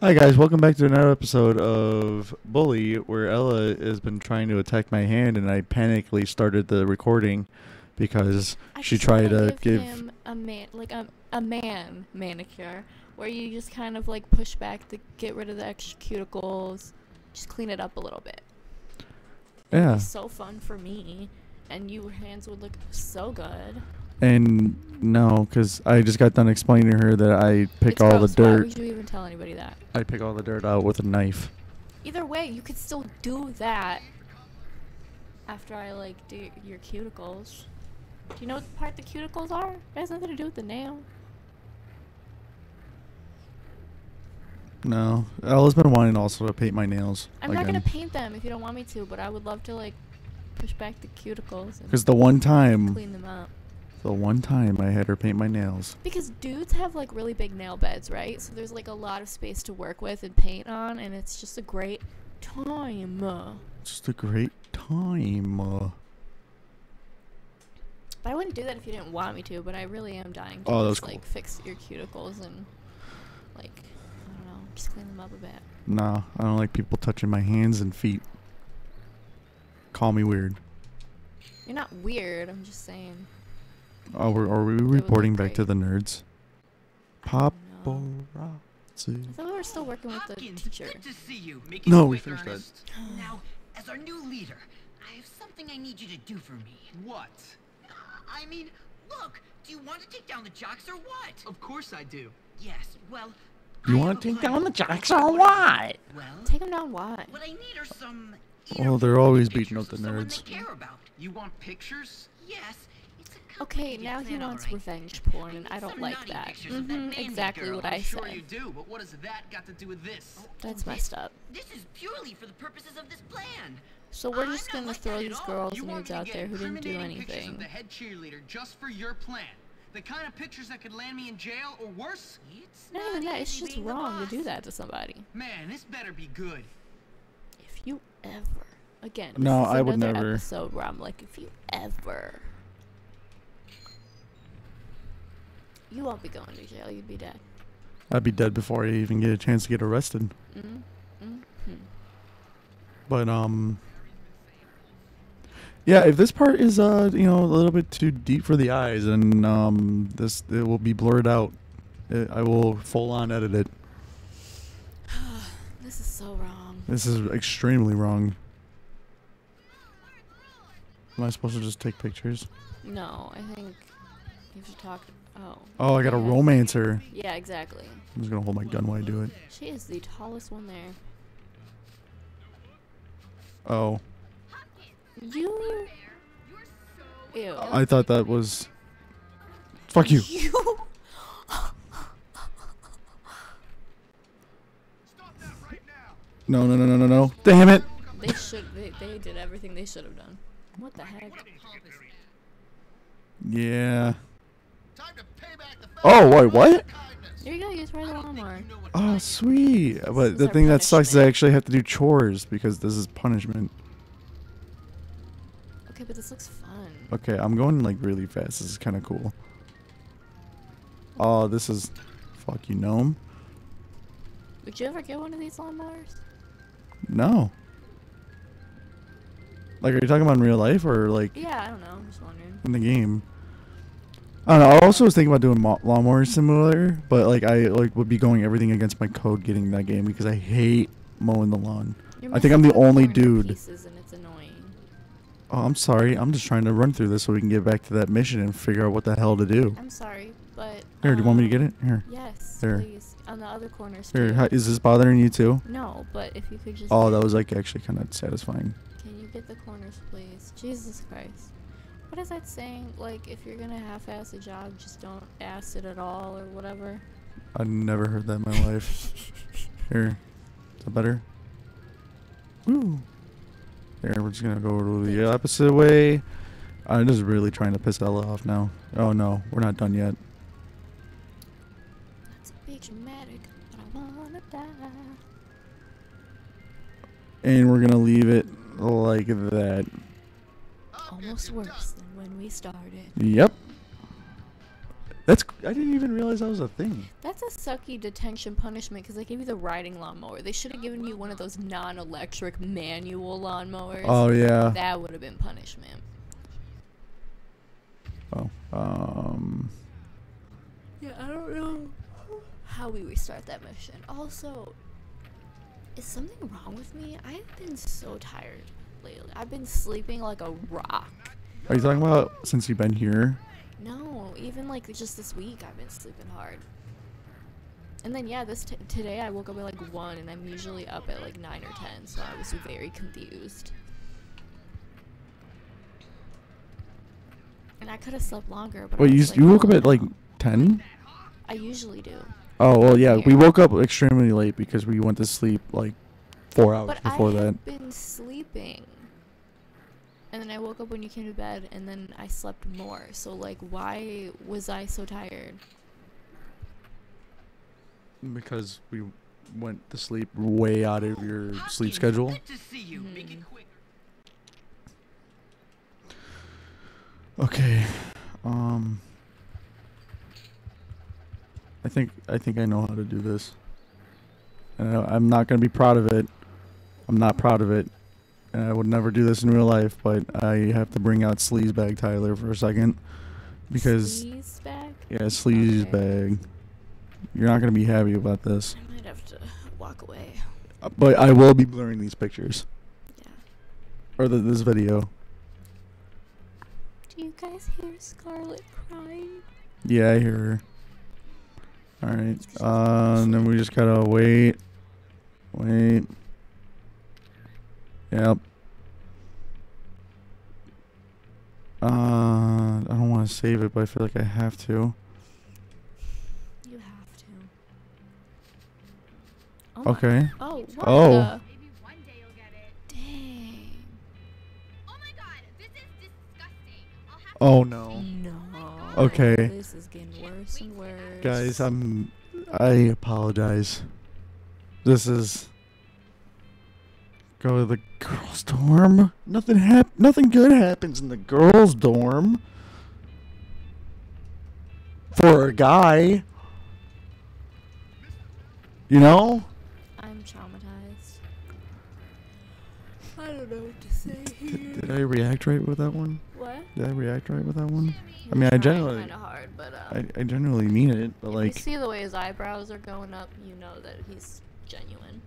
Hi guys, welcome back to another episode of Bully, where Ella has been trying to attack my hand, and I panically started the recording because I she tried to give. him a man, like a a man manicure, where you just kind of like push back to get rid of the extra cuticles, just clean it up a little bit. Yeah, so fun for me, and your hands would look so good. And no, because I just got done explaining to her that I pick It's all gross. the Why dirt. would you even tell anybody that? I pick all the dirt out with a knife. Either way, you could still do that after I like do your cuticles. Do you know what part the cuticles are? It has nothing to do with the nail. No, Ella's been wanting also to paint my nails I'm not gonna paint them if you don't want me to, but I would love to like push back the cuticles Because the one time, clean them up. The one time I had her paint my nails. Because dudes have like really big nail beds, right? So there's like a lot of space to work with and paint on, and it's just a great time. Just a great time. But I wouldn't do that if you didn't want me to. But I really am dying to Oh, just cool. like fix your cuticles and like I don't know, just clean them up a bit. nah, I don't like people touching my hands and feet. Call me weird. You're not weird. I'm just saying. Oh, we're, are we reporting back to the nerds? No. Paparazzi. I thought we were still working with the Hopkins, teacher. good to see you. No, we quick, finished that. Now, as our new leader, I have something I need you to do for me. What? I mean, look, do you want to take down the jocks or what? Of course I do. Yes, well. You wanna take down the jocks or what- what? Well, Take them down. Why? what I need are some. Oh, they're always beating up the of someone nerds. They care about. You want pictures? Yes. It's a Okay, now he wants right. revenge porn, and I I don't like that. pictures of that hmm exactly girl. what I'm sure said. you do, but what has that got to do with this? That's Oh, messed up. This is purely for the purposes of this plan. So we're I'm just gonna like throw that at these all. girls You and want nudes out there who didn't do anything. of the head cheerleader just for your plan. The kind of pictures that could land me in jail or worse? It's Not even that. It's just wrong to do that to somebody. Man, this better be good. If you ever, again, No, this is I would never. Episode where I'm like, if you ever, you won't be going to jail. You'd be dead. I'd be dead before I even get a chance to get arrested. Mm, mm, hmm. But um Yeah, if this part is uh, you know, a little bit too deep for the eyes and um this it will be blurred out. It, I will full on edit it. This is so wrong. This is extremely wrong. Am I supposed to just take pictures? No, I think you should talk. Oh. Oh, I got a romancer. Yeah, exactly. I'm just gonna hold my gun while I do it. She is the tallest one there. Oh, You. Ew. I thought that was. Fuck you. You. No, no, no, no, no, no. Damn it. They should. They, they did everything they should have done. What the heck? Yeah. Oh, wait, what? Here you go. You just ride the lawnmower. Oh, sweet. But is the thing that sucks is I actually have to do chores because this is punishment. Okay, but this looks fun. Okay, I'm going like really fast. This is kind of cool. Oh, this is. Fuck you, gnome. Would you ever get one of these lawnmowers? No. Like, are you talking about in real life or like Yeah, I don't know. I'm just wondering. in the game? I don't know. I also was thinking about doing Mo- Lawnmower Simulator, but like I like would be going everything against my code getting that game because I hate mowing the lawn. You're I think I'm the only dude. Oh, I'm sorry. I'm just trying to run through this so we can get back to that mission and figure out what the hell to do. I'm sorry, but. Here, do you want me to get um, it? Here. Yes, There. please. On the other corners. Here, how, is this bothering you too? No, but if you could just. Oh, that was like actually kind of satisfying. Can you get the corners, please? Jesus Christ. What is that saying? Like, if you're gonna half-ass a job, just don't ass it at all, or whatever. I never heard that in my life. Here, is that better? Woo. There, we're just gonna go to the opposite way. I'm just really trying to piss Ella off now. Oh no, we're not done yet. That's a bit dramatic, but I wanna die. And we're gonna leave it like that. Almost worse than when we started. Yep. That's I didn't even realize that was a thing. That's a sucky detention punishment because they gave you the riding lawnmower. They should have given you one of those non-electric manual lawnmowers. Oh yeah. That would have been punishment. Oh. Um. Yeah, I don't know how we restart that mission. Also, is something wrong with me? I've been so tired lately. I've been sleeping like a rock. Are you talking about since you've been here? No, even like just this week, I've been sleeping hard. And then yeah, this t- today I woke up at like one, and I'm usually up at like nine or ten, so I was very confused. And I could have slept longer, but I Wait, you s- you woke up "Oh, at like ten? I usually do. Oh well, yeah. We woke up extremely late because we went to sleep like four hours But before that. been sleeping. And then I woke up when you came to bed, and then I slept more. So, like, why was I so tired? Because we went to sleep way out of your sleep Hopkins, schedule. Good to see you. Make it Mhm. quick. Okay. Um. I think I think I know how to do this. And I, I'm not gonna be proud of it. I'm not proud of it. And I would never do this in real life, but I have to bring out Sleazebag Tyler for a second. Because Sneeze back? yeah, Sleaze Okay. You're not gonna be happy about this. I might have to walk away. Uh, But I will be blurring these pictures. Yeah. Or the, this video. Do you guys hear Scarlet crying? Yeah, I hear her. Alright. Uh, and then we just gotta wait. Wait. Yep. Uh, I don't want to save it, but I feel like I have to. You have to. Oh my- Okay. Oh, what Oh. the? Maybe one day you'll get it. Dang. Oh my god, this is disgusting. I'll have Oh no. No. Okay. This is getting worse and worse. Guys, I'm. I apologize. This is. Go to the girls' dorm. Nothing hap. Nothing good happens in the girls' dorm. For a guy. You know. I'm traumatized. I don't know what to say here. Did I react right with that one? What? Did I react right with that one? I mean, I generally, kind of hard, but uh, I, I generally mean it, but if like, you see the way his eyebrows are going up, you know that he's genuine.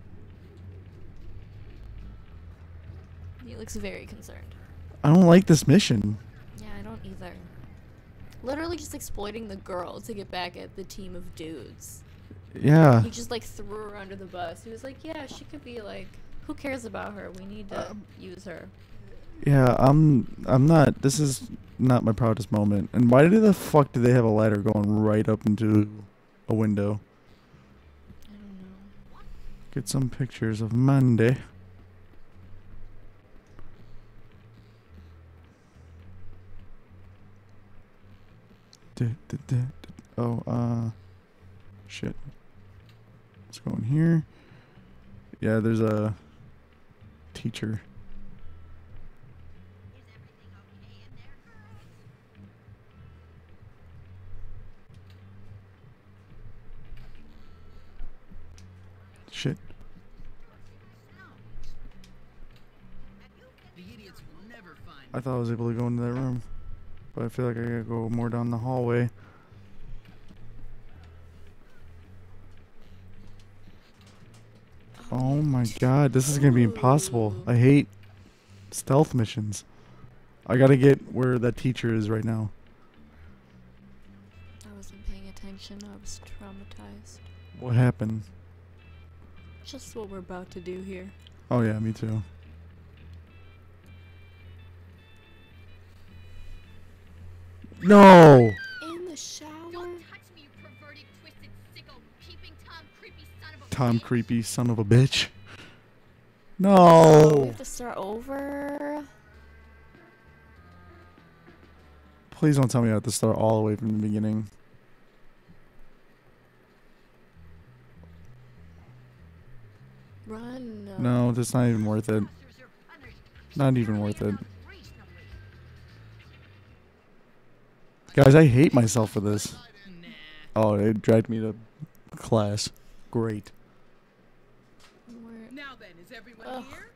He looks very concerned. I don't like this mission. Yeah, I don't either. Literally just exploiting the girl to get back at the team of dudes. Yeah. He just like threw her under the bus. He was like, "Yeah, she could be like, who cares about her? We need to Um, use her." Yeah, I'm. I'm not. This is not my proudest moment. And why did the fuck did they have a ladder going right up into a window? I don't know. Get some pictures of Mandy. Oh, uh, shit. Let's go in here. Yeah, there's a teacher. Shit. I thought I was able to go into that room, but I feel like I gotta go more down the hallway. Oh my god, this is gonna be impossible. I hate stealth missions. I gotta get where that teacher is right now. I wasn't paying attention. I was traumatized. What happened? Just what we're about to do here. Oh yeah, me too. No! In the shower. Don't touch me, you perverted, twisted, sicko, peeping Tom, creepy son of a Tom bitch. creepy son of a bitch. Oh, we No! have to start over. Please don't tell me I have to start all the way from the beginning. Run. No, that's not even worth it. Officers are punished Not even worth it. Guys, I hate myself for this. Oh, it dragged me to class. Great. Now then, is everyone here?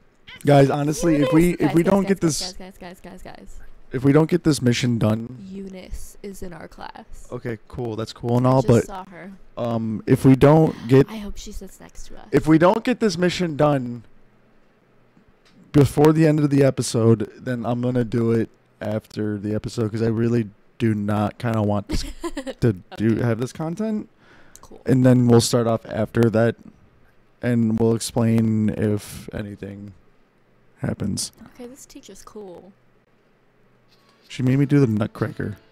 Guys, honestly, if we if Guys, we guys, don't guys, get this guys, guys, guys, guys, guys, if we don't get this mission done, Eunice is in our class. okay, cool, that's cool and I all, just but saw her. um, if we don't get I hope she sits next to us. if we don't get this mission done before the end of the episode, then I'm gonna do it after the episode because I really do not kind of want this to do have this content, cool. and then we'll start off after that, and we'll explain if anything happens. Okay, this teacher's cool. She made me do the Nutcracker.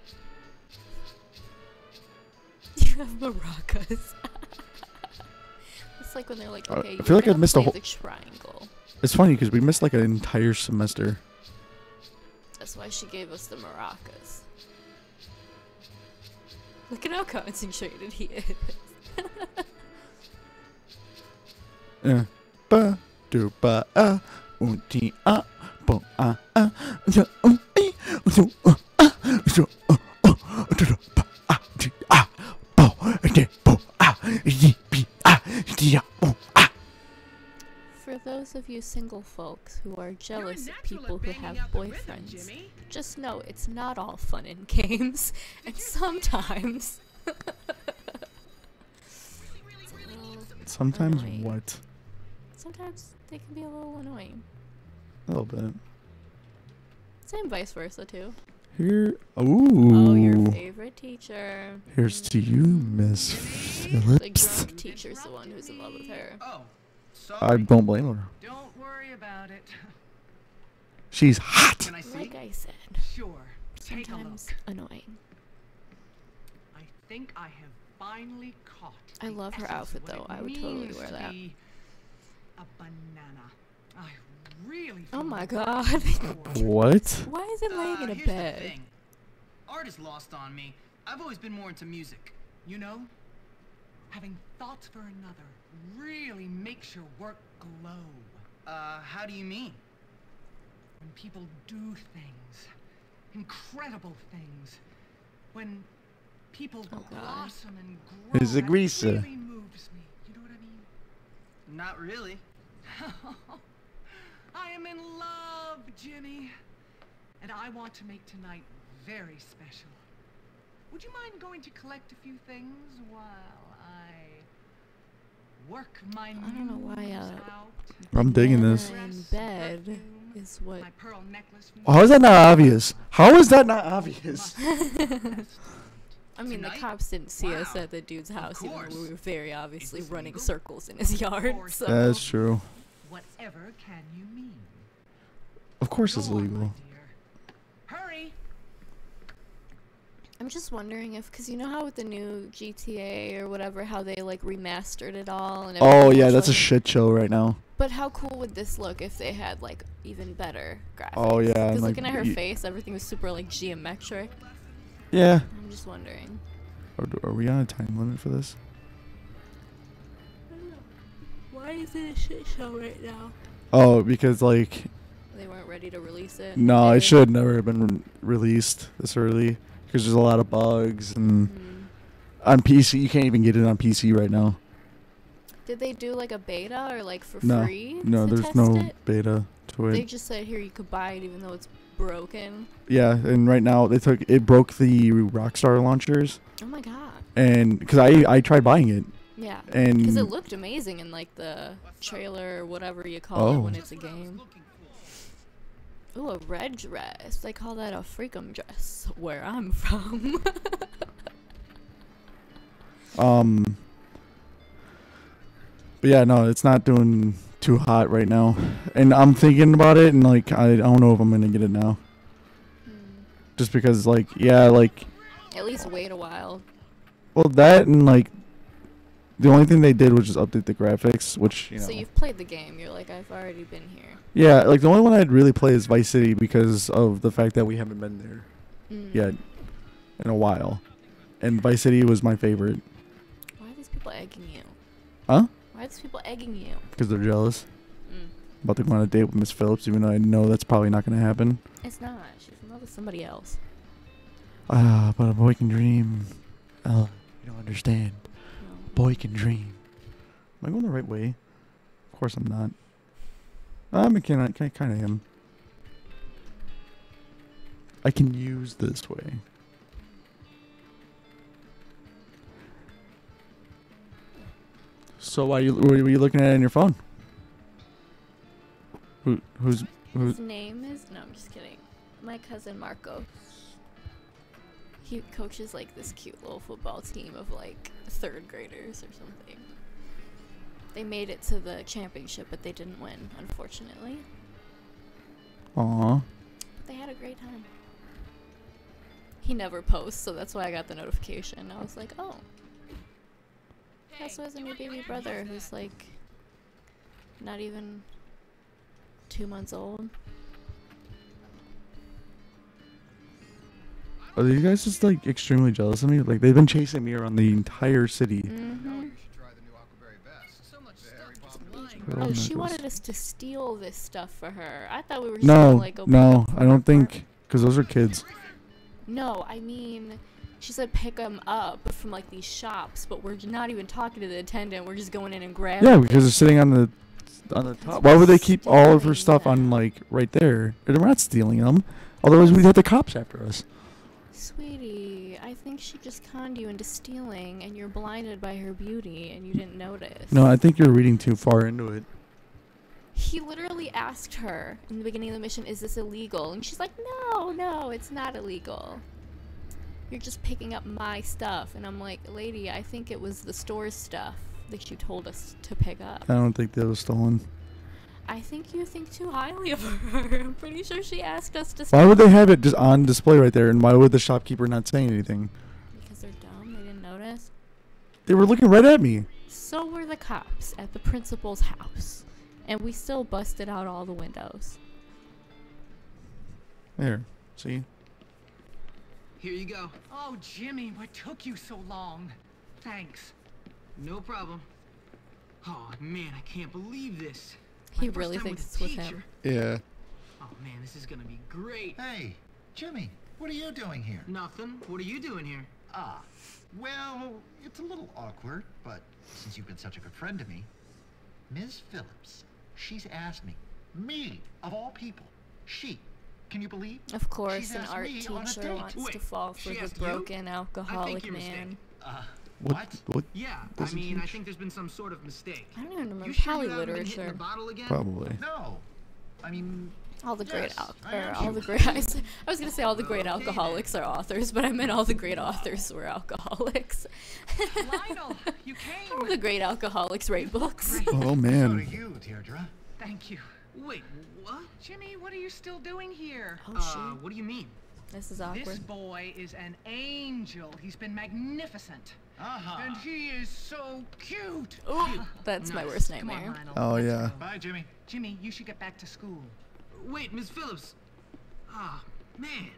You have maracas. it's like when they're like, Uh, okay, I feel like I missed a whole- triangle. It's funny because we missed like an entire semester. That's why she gave us the maracas. Look at how concentrated he is. Yeah. Ba do ba ah ah ah um For those of you single folks who are jealous of people who have out the rhythm, boyfriends, just know it's not all fun and games, and sometimes. It's a little- Sometimes Annoying. what? sometimes they can be a little annoying. A little bit. Same vice versa too. Here. Oh, your Ooh. favorite teacher. Here's to you, Miss Phillips. The Phillips. drunk teacher's the one who's in love with her. Oh, I don't blame her. Don't worry about it. She's hot. Can I see? Like I said, Sure. Take a look. sometimes annoying. I think I have finally caught. I love her outfit, though. I would totally wear to that. A banana. I really. Oh my god. What? Why is it laying Uh, in a bed? Art is lost on me. I've always been more into music. You know, having thoughts for another really makes your work glow. Uh, how do you mean? When people do things, incredible things, when people Oh, blossom and grow, He's a that greaser. really moves me. You know what I mean? Not really. I am in love, Jimmy. And I want to make tonight very special. Would you mind going to collect a few things while I work my don't know why, uh. I'm digging this. In bed is what. My pearl necklace How is that not obvious? How is that not obvious? I mean, the cops didn't see us at the dude's house, even though we were very obviously running legal? circles in his yard. So That's true. Whatever can you mean? Of course Go it's legal. dear. Hurry! I'm just wondering if, because you know how with the new GTA or whatever, how they like remastered it all and. Oh yeah, was, that's a shit show right now. But how cool would this look if they had like even better graphics? Oh, yeah, and, Because like, looking at her you- face, everything was super like geometric. Yeah. I'm just wondering. Are, are we on a time limit for this? Why is it a shit show right now? Oh, because like They weren't ready to release it. no, it should never have been re- released this early because there's a lot of bugs and Mhm. on PC you can't even get it on PC right now. Did they do like a beta or like for No, free? no, there's no it? beta to it. They just said here you could buy it even though it's broken. Yeah, and right now they took it broke the Rockstar launchers, Oh my god. and because I I tried buying it Yeah. and Because it looked amazing in like the trailer or whatever you call it when Oh. it's a game. Ooh, a red dress. They call that a freakum dress where I'm from. Um. But yeah, no, it's not doing too hot right now, and I'm thinking about it, and like I don't know if I'm gonna get it now, Hmm. just because like yeah, like At least wait a while. well that and like the only thing they did was just update the graphics, which you know So you've played the game. You're like, I've already been here. yeah, like the only one I'd really play is Vice City because of the fact that we haven't been there Mm. yet in a while, and Vice City was my favorite. Why are these people egging you? Huh? Why are these people egging you? Because they're jealous. Mm. About to go on a date with Miss Phillips, even though I know that's probably not gonna happen. It's not. She's in love with somebody else. Ah, but a boy can dream. Uh, You don't understand. No. Boy can dream. Am I going the right way? Of course I'm not. I'm can I, I kind of am. I can use this way. So why you were you looking at it on your phone? Who who's who's His name is no, I'm just kidding. My cousin Marco. He coaches like this cute little football team of like third graders or something. They made it to the championship, but they didn't win, unfortunately. Aw. But they had a great time. He never posts, so that's why I got the notification. I was like, oh. He also has a new baby brother who's like not even two months old. Are you guys just like extremely jealous of me? Like they've been chasing me around the entire city. Mm-hmm. You should try the new Aquaberry vest. So much Very stuff. popular. Just lying. Pearl Oh, she wanted us to steal this stuff for her. I thought we were just gonna No, like go no, I don't think because those are kids. No, I mean, she said pick them up from like these shops, but we're not even talking to the attendant. We're just going in and grabbing. Yeah, because they're sitting on the on the top. Why would they keep all of her stuff on like right there? And We're not stealing them. Otherwise, we'd have the cops after us. Sweetie, I think she just conned you into stealing, and you're blinded by her beauty, and you didn't notice. No, I think you're reading too far into it. He literally asked her in the beginning of the mission, "Is this illegal?" And she's like, "No, no, it's not illegal. You're just picking up my stuff." And I'm like, "Lady, I think it was the store's stuff that you told us to pick up." I don't think that was stolen. I think you think too highly of her. I'm pretty sure she asked us to. Why would they have it just on display right there? And why would the shopkeeper not say anything? Because they're dumb. They didn't notice. They were looking right at me. So were the cops at the principal's house, and we still busted out all the windows. There, see? Here you go. Oh, Jimmy, what took you so long? Thanks. No problem. Oh man, I can't believe this. My He first really thinks it's with him. teacher. Yeah. Oh man, this is gonna be great. Hey, Jimmy, what are you doing here? Nothing. What are you doing here? Ah, well, it's a little awkward, but since you've been such a good friend to me, Ms. Phillips, she's asked me, me, of all people, she, can you believe? Of course, She's an art me on a teacher date. wants to fall for she the asked you? broken alcoholic man. mistaken. Uh, What? what? What? Yeah, I Doesn't mean, I think there's been some sort of mistake. I don't even remember You sure poly you haven't been hitting literature. bottle again? Probably. No, I mean, All the great Yes, al- or all the great. I, s- I was gonna say all the great Okay, then. alcoholics are authors, but I meant all the great authors were alcoholics. Lionel, you came. all the great alcoholics write books. Great. Oh so do man. you, Deirdre. Thank you. Wait, what? Jimmy, what are you still doing here? Oh uh, shit, what do you mean? this is awkward. This boy is an angel. He's been magnificent. Uh-huh. And he is so cute. Ooh, that's my worst Come on, nightmare. Oh, yeah. Bye, Jimmy. Jimmy, you should get back to school. Wait, Miss Phillips. Ah, man.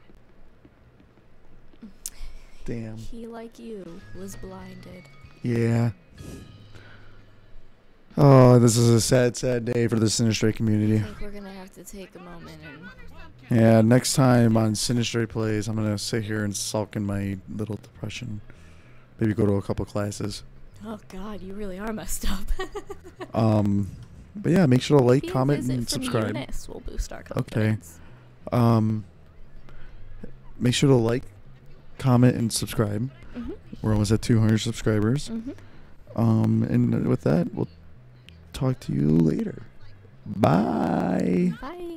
Damn. He, like you, was blinded. Yeah. Oh, this is a sad, sad day for the Sinistre community. I think we're gonna have to take a moment and Yeah, next time on Sinistre Plays, I'm gonna sit here and sulk in my little depression. Maybe go to a couple classes. oh god, you really are messed up. Um, but yeah, make sure to like, Be comment, and subscribe. Eunice will boost our Okay. Um, make sure to like, comment, and subscribe. Mhm. We're almost at 200 subscribers. Mhm. Um, and with that, we'll talk to you later. Bye. Bye.